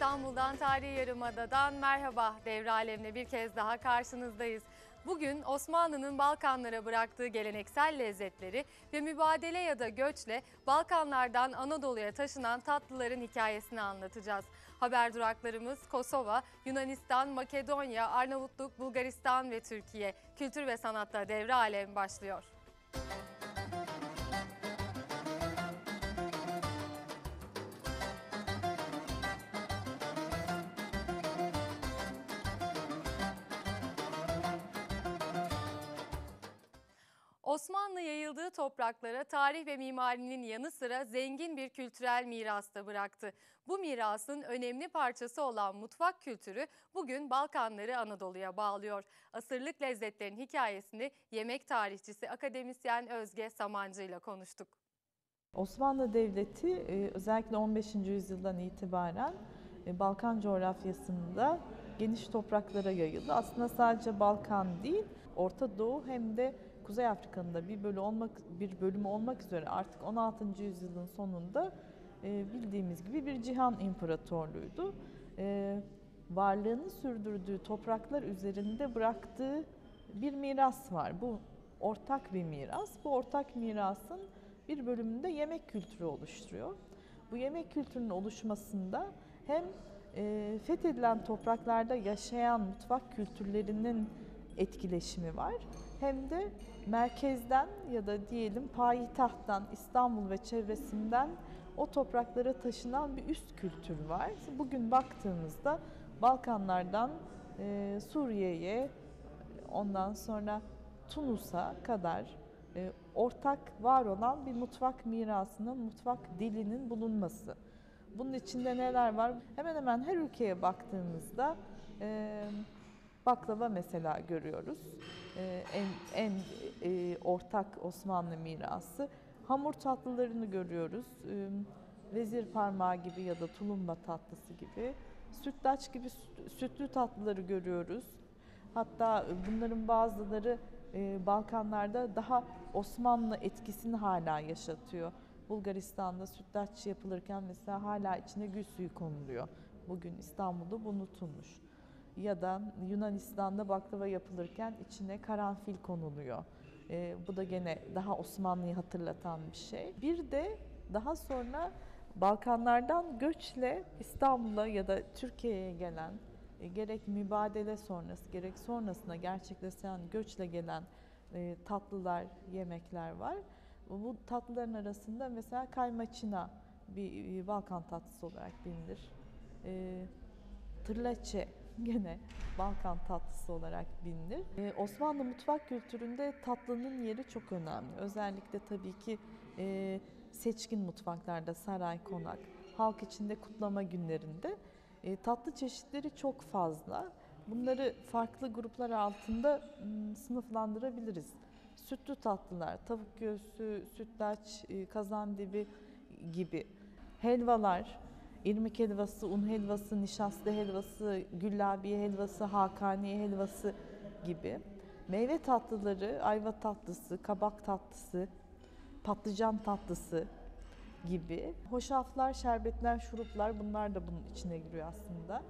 İstanbul'dan Tarihi Yarımada'dan merhaba. Devre Alem'le bir kez daha karşınızdayız. Bugün Osmanlı'nın Balkanlara bıraktığı geleneksel lezzetleri ve mübadele ya da göçle Balkanlardan Anadolu'ya taşınan tatlıların hikayesini anlatacağız. Haber duraklarımız Kosova, Yunanistan, Makedonya, Arnavutluk, Bulgaristan ve Türkiye. Kültür ve sanatta Devre Alem başlıyor. Osmanlı yayıldığı topraklara tarih ve mimarinin yanı sıra zengin bir kültürel miras da bıraktı. Bu mirasın önemli parçası olan mutfak kültürü bugün Balkanları Anadolu'ya bağlıyor. Asırlık lezzetlerin hikayesini yemek tarihçisi akademisyen Özge Samancı ile konuştuk. Osmanlı Devleti e, özellikle 15. yüzyıldan itibaren e, Balkan coğrafyasında geniş topraklara yayıldı. Aslında sadece Balkan değil, Orta Doğu hem de Kuzey Afrika'nın da bir bölü olmak bir bölümü olmak üzere artık 16. yüzyılın sonunda e, bildiğimiz gibi bir cihan imparatorluğuydu. Varlığını sürdürdüğü topraklar üzerinde bıraktığı bir miras var. Bu ortak bir miras. Bu ortak mirasın bir bölümünde yemek kültürü oluşturuyor. Bu yemek kültürünün oluşmasında hem e, fethedilen topraklarda yaşayan mutfak kültürlerinin etkileşimi var. Hem de merkezden ya da diyelim payitahttan İstanbul ve çevresinden o topraklara taşınan bir üst kültür var. Bugün baktığımızda Balkanlardan e, Suriye'ye ondan sonra Tunus'a kadar e, ortak var olan bir mutfak mirasının, mutfak dilinin bulunması. Bunun içinde neler var? Hemen hemen her ülkeye baktığımızda e, baklava mesela görüyoruz. E, en en e, ortak Osmanlı mirası. Hamur tatlılarını görüyoruz. E, vezir parmağı gibi ya da tulumba tatlısı gibi. Sütlaç gibi sütlü tatlıları görüyoruz. Hatta bunların bazıları e, Balkanlarda daha Osmanlı etkisini hala yaşatıyor. Bulgaristan'da sütlaç yapılırken mesela hala içine gül suyu konuluyor. Bugün İstanbul'da bu unutulmuş. Ya da Yunanistan'da baklava yapılırken içine karanfil konuluyor. E, bu da gene daha Osmanlı'yı hatırlatan bir şey. Bir de daha sonra Balkanlardan göçle İstanbul'a ya da Türkiye'ye gelen e, gerek mübadele sonrası gerek sonrasında gerçekleşen göçle gelen e, tatlılar, yemekler var. Bu tatlıların arasında mesela kaymaçina bir e, Balkan tatlısı olarak bilinir. E, tırlaçe gene Balkan tatlısı olarak bilinir. Ee, Osmanlı mutfak kültüründe tatlının yeri çok önemli. Özellikle tabii ki e, seçkin mutfaklarda saray, konak, halk içinde kutlama günlerinde e, tatlı çeşitleri çok fazla. Bunları farklı gruplar altında sınıflandırabiliriz. Sütlü tatlılar, tavuk göğsü, sütlaç, e, kazandibi gibi. Helvalar, irmik helvası, un helvası, nişasta helvası, güllabiye helvası, hakaniye helvası gibi. Meyve tatlıları, ayva tatlısı, kabak tatlısı, patlıcan tatlısı gibi. Hoşaflar, şerbetler, şuruplar bunlar da bunun içine giriyor aslında.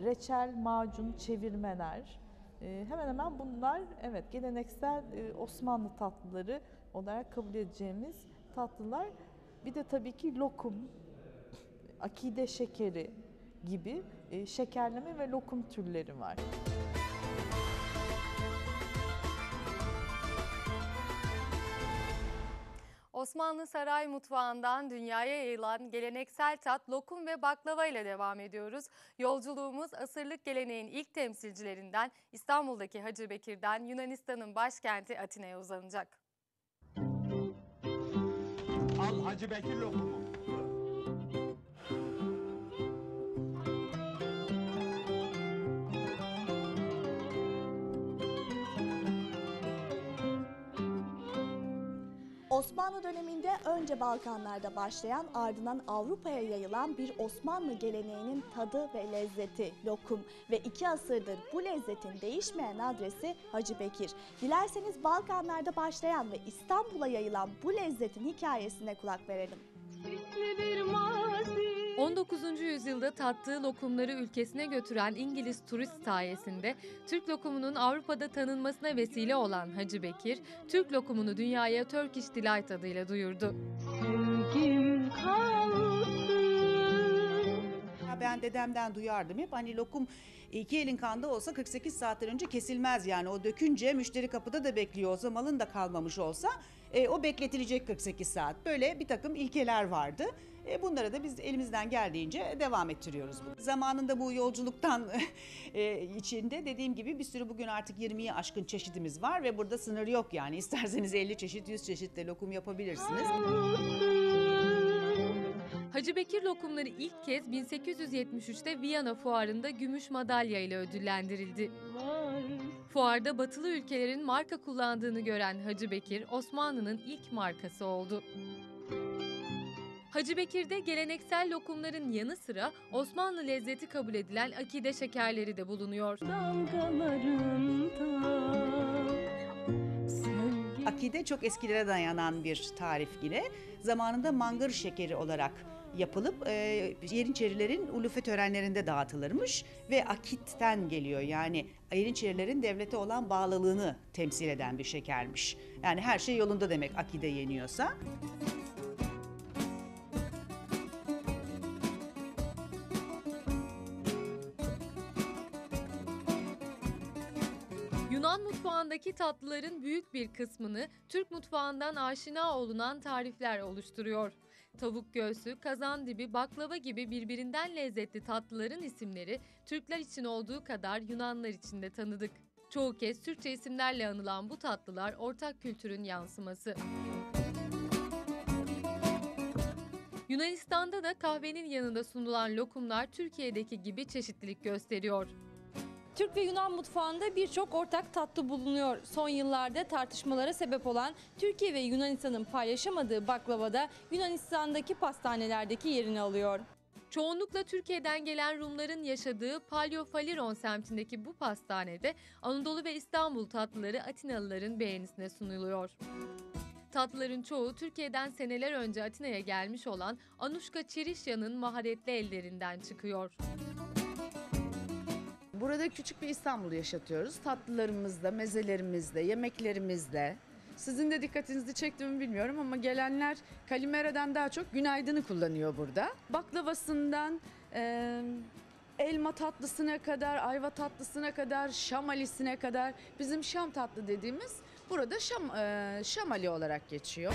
Reçel, macun, çevirmeler. Ee, hemen hemen bunlar evet geleneksel e, Osmanlı tatlıları olarak kabul edeceğimiz tatlılar. Bir de tabii ki lokum, akide şekeri gibi e, şekerleme ve lokum türleri var. Osmanlı saray mutfağından dünyaya yayılan geleneksel tat lokum ve baklava ile devam ediyoruz. Yolculuğumuz asırlık geleneğin ilk temsilcilerinden İstanbul'daki Hacı Bekir'den Yunanistan'ın başkenti Atina'ya uzanacak. Al Hacı Bekir lokumu. Osmanlı döneminde önce Balkanlarda başlayan ardından Avrupa'ya yayılan bir Osmanlı geleneğinin tadı ve lezzeti lokum ve iki asırdır bu lezzetin değişmeyen adresi Hacı Bekir. Dilerseniz Balkanlarda başlayan ve İstanbul'a yayılan bu lezzetin hikayesine kulak verelim. Sisli bir 19. yüzyılda tattığı lokumları ülkesine götüren İngiliz turist sayesinde Türk lokumunun Avrupa'da tanınmasına vesile olan Hacı Bekir, Türk lokumunu dünyaya Turkish Delight adıyla duyurdu. Ya Ben dedemden duyardım hep hani lokum iki elin kanda olsa 48 saatten önce kesilmez yani o dökünce müşteri kapıda da bekliyor olsa malın da kalmamış olsa e, o bekletilecek 48 saat böyle bir takım ilkeler vardı. E, bunlara da biz elimizden geldiğince devam ettiriyoruz. Zamanında bu yolculuktan e, içinde dediğim gibi bir sürü bugün artık 20'yi aşkın çeşidimiz var ve burada sınır yok yani isterseniz 50 çeşit 100 çeşitle lokum yapabilirsiniz. Hacı Bekir lokumları ilk kez 1873'te Viyana fuarında gümüş madalya ile ödüllendirildi. Fuarda batılı ülkelerin marka kullandığını gören Hacı Bekir, Osmanlı'nın ilk markası oldu. Hacı Bekir'de geleneksel lokumların yanı sıra Osmanlı lezzeti kabul edilen akide şekerleri de bulunuyor. Akide çok eskilere dayanan bir tarif yine. Zamanında mangır şekeri olarak yapılıp e, Yeniçerilerin ulufe törenlerinde dağıtılırmış ve akitten geliyor. Yani Yeniçerilerin devlete olan bağlılığını temsil eden bir şekermiş. Yani her şey yolunda demek akide yeniyorsa. Yunan mutfağındaki tatlıların büyük bir kısmını Türk mutfağından aşina olunan tarifler oluşturuyor. Tavuk göğsü, kazan dibi, baklava gibi birbirinden lezzetli tatlıların isimleri Türkler için olduğu kadar Yunanlar için de tanıdık. Çoğu kez Türkçe isimlerle anılan bu tatlılar ortak kültürün yansıması. Yunanistan'da da kahvenin yanında sunulan lokumlar Türkiye'deki gibi çeşitlilik gösteriyor. Türk ve Yunan mutfağında birçok ortak tatlı bulunuyor. Son yıllarda tartışmalara sebep olan Türkiye ve Yunanistan'ın paylaşamadığı baklava da Yunanistan'daki pastanelerdeki yerini alıyor. Çoğunlukla Türkiye'den gelen Rumların yaşadığı Palyofaliron semtindeki bu pastanede Anadolu ve İstanbul tatlıları Atinalıların beğenisine sunuluyor. Tatlıların çoğu Türkiye'den seneler önce Atina'ya gelmiş olan Anuşka Çerişya'nın maharetli ellerinden çıkıyor. Burada küçük bir İstanbul yaşatıyoruz. Tatlılarımızda, mezelerimizde, yemeklerimizde. Sizin de dikkatinizi çekti mi bilmiyorum ama gelenler Kalimera'dan daha çok günaydını kullanıyor burada. Baklavasından e, elma tatlısına kadar, ayva tatlısına kadar, şamalisine kadar bizim şam tatlı dediğimiz burada şam, e, şamali olarak geçiyor.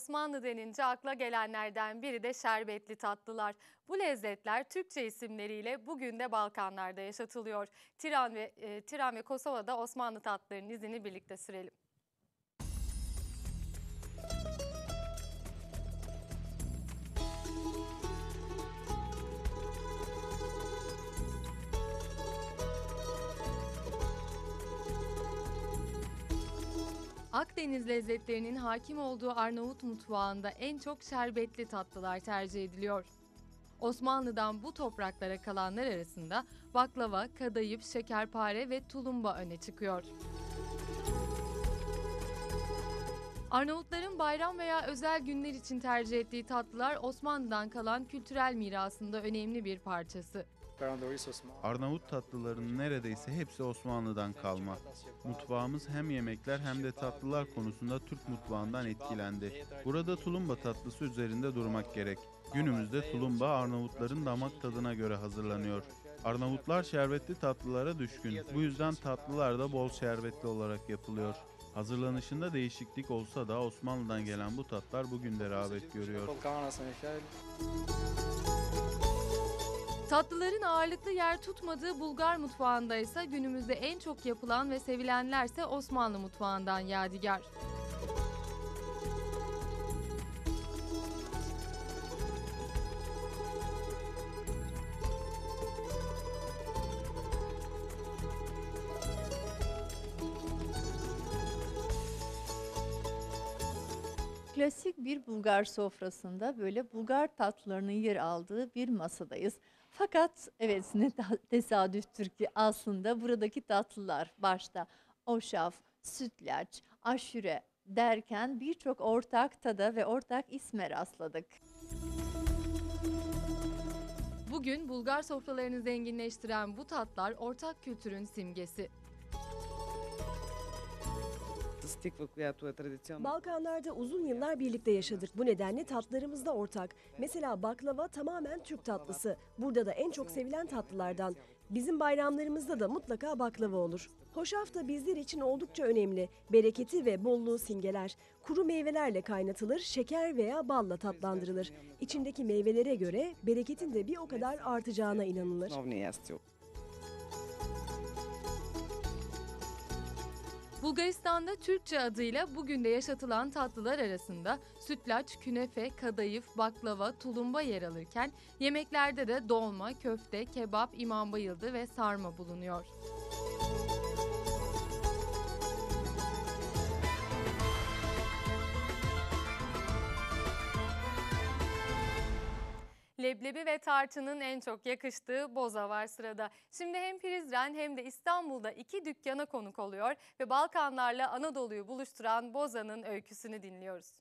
Osmanlı denince akla gelenlerden biri de şerbetli tatlılar. Bu lezzetler Türkçe isimleriyle bugün de Balkanlarda yaşatılıyor. Tiran ve e, Tiran ve Kosova'da Osmanlı tatlılarının izini birlikte sürelim. Akdeniz lezzetlerinin hakim olduğu Arnavut mutfağında en çok şerbetli tatlılar tercih ediliyor. Osmanlı'dan bu topraklara kalanlar arasında baklava, kadayıf, şekerpare ve tulumba öne çıkıyor. Arnavutların bayram veya özel günler için tercih ettiği tatlılar Osmanlı'dan kalan kültürel mirasında önemli bir parçası. Arnavut tatlılarının neredeyse hepsi Osmanlı'dan kalma. Mutfağımız hem yemekler hem de tatlılar konusunda Türk mutfağından etkilendi. Burada tulumba tatlısı üzerinde durmak gerek. Günümüzde tulumba Arnavutların damak tadına göre hazırlanıyor. Arnavutlar şerbetli tatlılara düşkün. Bu yüzden tatlılar da bol şerbetli olarak yapılıyor. Hazırlanışında değişiklik olsa da Osmanlı'dan gelen bu tatlar bugün de rağbet görüyor. Tatlıların ağırlıklı yer tutmadığı Bulgar mutfağında ise günümüzde en çok yapılan ve sevilenlerse Osmanlı mutfağından yadigar. Klasik bir Bulgar sofrasında böyle Bulgar tatlılarının yer aldığı bir masadayız. Fakat evet ne tesadüftür ki aslında buradaki tatlılar başta oşaf, sütlaç, aşure derken birçok ortak tada ve ortak isme rastladık. Bugün Bulgar sofralarını zenginleştiren bu tatlar ortak kültürün simgesi. Balkanlarda uzun yıllar birlikte yaşadık. Bu nedenle tatlarımız da ortak. Mesela baklava tamamen Türk tatlısı. Burada da en çok sevilen tatlılardan. Bizim bayramlarımızda da mutlaka baklava olur. Hoşaf da bizler için oldukça önemli. Bereketi ve bolluğu simgeler. Kuru meyvelerle kaynatılır, şeker veya balla tatlandırılır. İçindeki meyvelere göre bereketin de bir o kadar artacağına inanılır. Bulgaristan'da Türkçe adıyla bugün de yaşatılan tatlılar arasında sütlaç, künefe, kadayıf, baklava, tulumba yer alırken yemeklerde de dolma, köfte, kebap, imam bayıldı ve sarma bulunuyor. Leblebi ve tarçının en çok yakıştığı boza var sırada. Şimdi hem Prizren hem de İstanbul'da iki dükkana konuk oluyor ve Balkanlarla Anadolu'yu buluşturan bozanın öyküsünü dinliyoruz.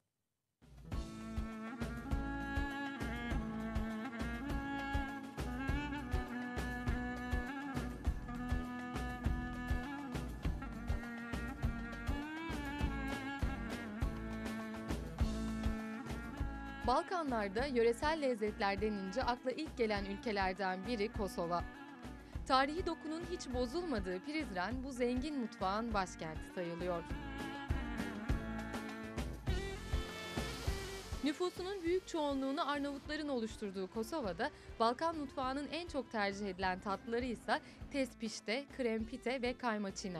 Balkanlarda yöresel lezzetler denince akla ilk gelen ülkelerden biri Kosova. Tarihi dokunun hiç bozulmadığı Prizren bu zengin mutfağın başkenti sayılıyor. Nüfusunun büyük çoğunluğunu Arnavutların oluşturduğu Kosova'da Balkan mutfağının en çok tercih edilen tatlıları ise tespişte, krempite ve kaymaçina.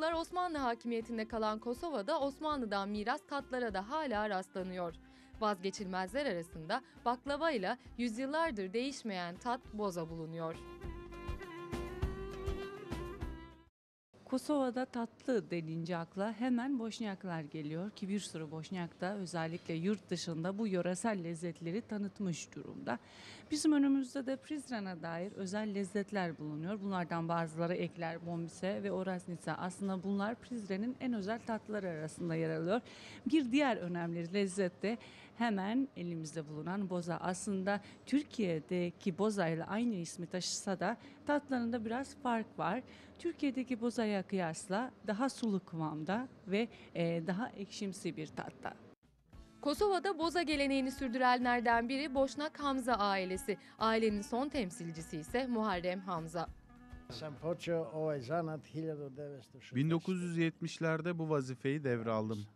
Uzun yıllar Osmanlı hakimiyetinde kalan Kosova'da Osmanlı'dan miras tatlara da hala rastlanıyor. Vazgeçilmezler arasında baklava ile yüzyıllardır değişmeyen tat boza bulunuyor. Kosova'da tatlı denince akla hemen Boşnaklar geliyor ki bir sürü Boşnak da özellikle yurt dışında bu yöresel lezzetleri tanıtmış durumda. Bizim önümüzde de Prizren'e dair özel lezzetler bulunuyor. Bunlardan bazıları ekler, bombise ve orasnica. Aslında bunlar Prizren'in en özel tatlıları arasında yer alıyor. Bir diğer önemli lezzet de hemen elimizde bulunan boza. Aslında Türkiye'deki boza ile aynı ismi taşısa da tatlarında biraz fark var. Türkiye'deki bozaya kıyasla daha sulu kıvamda ve e, daha ekşimsi bir tatta. Kosova'da boza geleneğini sürdürenlerden biri Boşnak Hamza ailesi. Ailenin son temsilcisi ise Muharrem Hamza. 1970'lerde bu vazifeyi devraldım.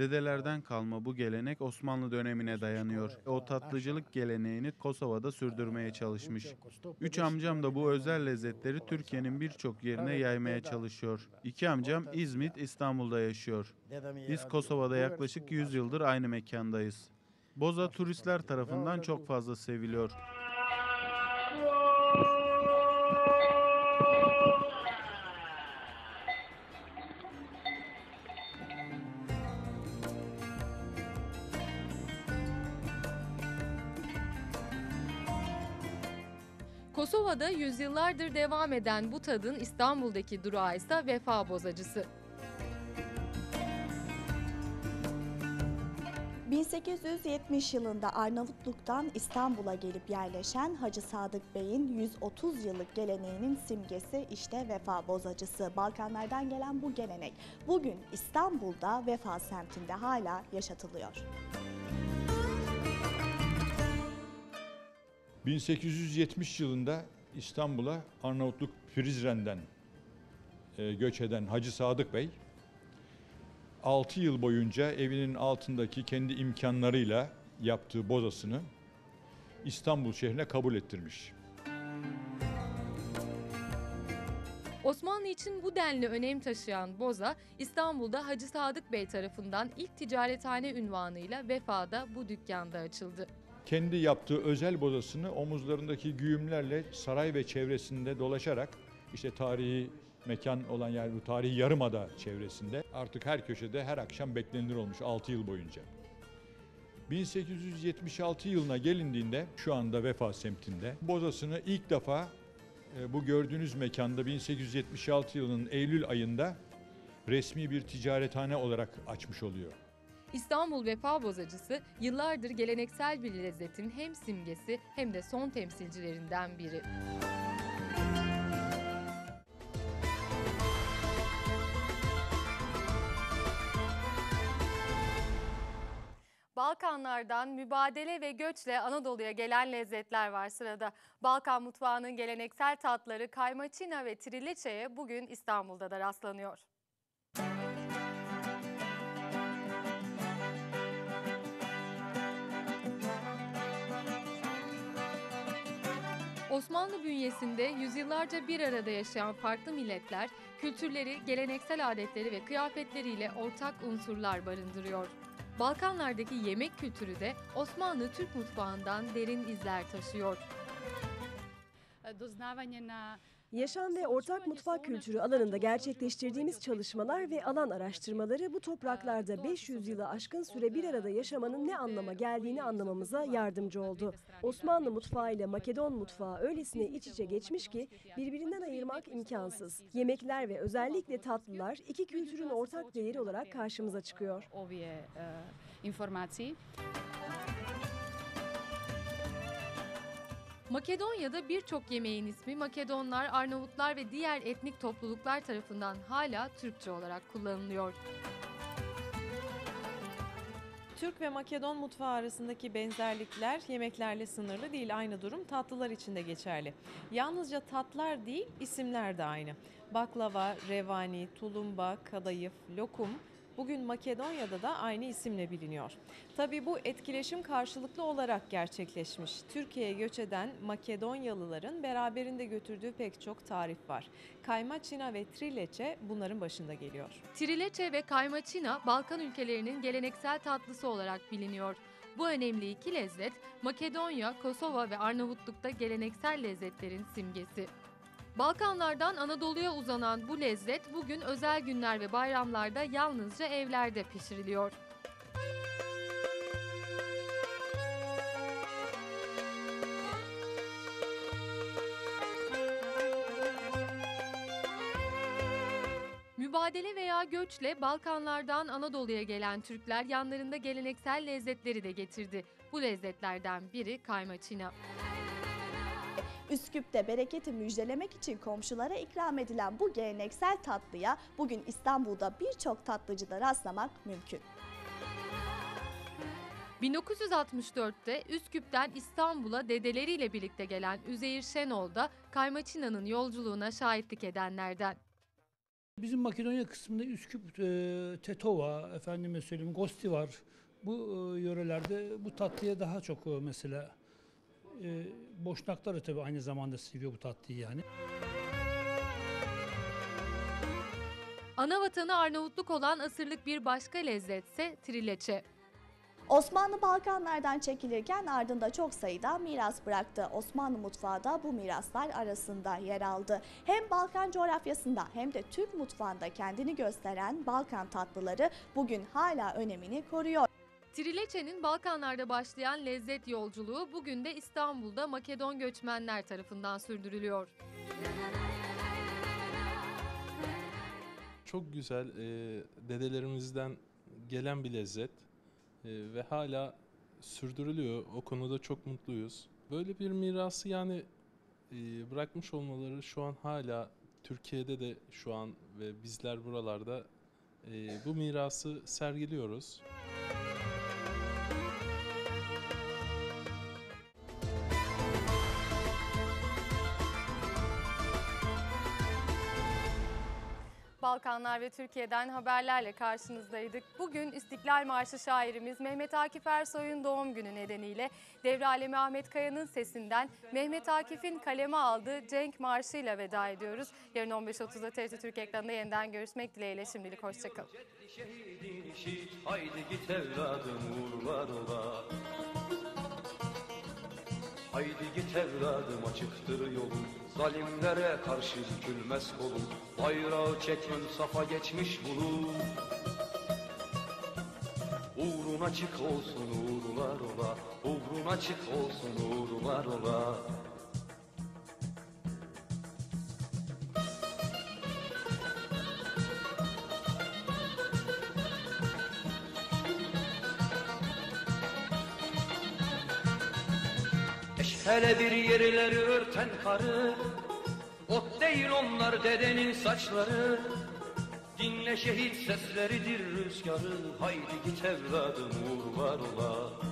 Dedelerden kalma bu gelenek Osmanlı dönemine dayanıyor. O tatlıcılık geleneğini Kosova'da sürdürmeye çalışmış. Üç amcam da bu özel lezzetleri Türkiye'nin birçok yerine yaymaya çalışıyor. İki amcam İzmit, İstanbul'da yaşıyor. Biz Kosova'da yaklaşık 100 yıldır aynı mekandayız. Boza turistler tarafından çok fazla seviliyor. Kosova'da yüzyıllardır devam eden bu tadın İstanbul'daki durağı ise Vefa Bozacısı. 1870 yılında Arnavutluk'tan İstanbul'a gelip yerleşen Hacı Sadık Bey'in 130 yıllık geleneğinin simgesi işte Vefa Bozacısı. Balkanlardan gelen bu gelenek bugün İstanbul'da Vefa semtinde hala yaşatılıyor. 1870 yılında İstanbul'a Arnavutluk Prizren'den e, göç eden Hacı Sadık Bey 6 yıl boyunca evinin altındaki kendi imkanlarıyla yaptığı bozasını İstanbul şehrine kabul ettirmiş. Osmanlı için bu denli önem taşıyan boza, İstanbul'da Hacı Sadık Bey tarafından ilk ticarethane ünvanıyla Vefa'da bu dükkanda açıldı. Kendi yaptığı özel bozasını omuzlarındaki güğümlerle saray ve çevresinde dolaşarak işte tarihi mekan olan yani bu tarihi yarımada çevresinde artık her köşede her akşam beklenilir olmuş 6 yıl boyunca. 1876 yılına gelindiğinde şu anda Vefa semtinde bozasını ilk defa e, bu gördüğünüz mekanda 1876 yılının Eylül ayında resmi bir ticarethane olarak açmış oluyor. İstanbul Vefa Bozacısı yıllardır geleneksel bir lezzetin hem simgesi hem de son temsilcilerinden biri. Balkanlardan mübadele ve göçle Anadolu'ya gelen lezzetler var sırada. Balkan mutfağının geleneksel tatları kaymaçina ve trileçeye bugün İstanbul'da da rastlanıyor. Osmanlı bünyesinde yüzyıllarca bir arada yaşayan farklı milletler, kültürleri, geleneksel adetleri ve kıyafetleriyle ortak unsurlar barındırıyor. Balkanlardaki yemek kültürü de Osmanlı Türk mutfağından derin izler taşıyor. Yaşam ve ortak mutfak kültürü alanında gerçekleştirdiğimiz çalışmalar ve alan araştırmaları bu topraklarda 500 yılı aşkın süre bir arada yaşamanın ne anlama geldiğini anlamamıza yardımcı oldu. Osmanlı mutfağı ile Makedon mutfağı öylesine iç içe geçmiş ki birbirinden ayırmak imkansız. Yemekler ve özellikle tatlılar iki kültürün ortak değeri olarak karşımıza çıkıyor. Makedonya'da birçok yemeğin ismi Makedonlar, Arnavutlar ve diğer etnik topluluklar tarafından hala Türkçe olarak kullanılıyor. Türk ve Makedon mutfağı arasındaki benzerlikler yemeklerle sınırlı değil. Aynı durum tatlılar için de geçerli. Yalnızca tatlar değil, isimler de aynı. Baklava, revani, tulumba, kadayıf, lokum bugün Makedonya'da da aynı isimle biliniyor. Tabii bu etkileşim karşılıklı olarak gerçekleşmiş. Türkiye'ye göç eden Makedonyalıların beraberinde götürdüğü pek çok tarif var. Kaymaçina ve trileçe bunların başında geliyor. Trileçe ve kaymaçina Balkan ülkelerinin geleneksel tatlısı olarak biliniyor. Bu önemli iki lezzet Makedonya, Kosova ve Arnavutluk'ta geleneksel lezzetlerin simgesi. Balkanlardan Anadolu'ya uzanan bu lezzet bugün özel günler ve bayramlarda yalnızca evlerde pişiriliyor. Mübadele veya göçle Balkanlardan Anadolu'ya gelen Türkler yanlarında geleneksel lezzetleri de getirdi. Bu lezzetlerden biri kaymaçina. Üsküp'te bereketi müjdelemek için komşulara ikram edilen bu geleneksel tatlıya bugün İstanbul'da birçok tatlıcıda rastlamak mümkün. 1964'te Üsküp'ten İstanbul'a dedeleriyle birlikte gelen Üzeyir Şenol da Kaymaçina'nın yolculuğuna şahitlik edenlerden. Bizim Makedonya kısmında Üsküp, e, Tetova, efendime söyleyeyim Gosti var. Bu e, yörelerde bu tatlıya daha çok e, mesela e, Boşnaklar da tabii aynı zamanda seviyor bu tatlıyı yani. Ana vatanı Arnavutluk olan asırlık bir başka lezzetse trileçe. Osmanlı Balkanlardan çekilirken ardında çok sayıda miras bıraktı. Osmanlı mutfağı da bu miraslar arasında yer aldı. Hem Balkan coğrafyasında hem de Türk mutfağında kendini gösteren Balkan tatlıları bugün hala önemini koruyor. Trileçe'nin Balkanlarda başlayan lezzet yolculuğu bugün de İstanbul'da Makedon göçmenler tarafından sürdürülüyor. Çok güzel, e, dedelerimizden gelen bir lezzet e, ve hala sürdürülüyor. O konuda çok mutluyuz. Böyle bir mirası yani e, bırakmış olmaları şu an hala Türkiye'de de şu an ve bizler buralarda e, bu mirası sergiliyoruz. Balkanlar ve Türkiye'den haberlerle karşınızdaydık. Bugün İstiklal Marşı şairimiz Mehmet Akif Ersoy'un doğum günü nedeniyle Devralemi Ahmet Kaya'nın sesinden Mehmet Akif'in kaleme aldığı Cenk Marşı ile veda ediyoruz. Yarın 15.30'da TRT Türk ekranında yeniden görüşmek dileğiyle şimdilik hoşçakalın. Haydi git evladım açıktır yolun. Zalimlere karşı bükülmez kolun. Bayrağı çek ön safa geçmiş bulun. Uğruna Uğrun açık olsun uğurlar ola. Uğrun açık olsun uğurlar ola Hele bir yerleri örten karı Ot değil onlar dedenin saçları. Dinle şehit sesleridir rüzgarı Haydi git evladım ola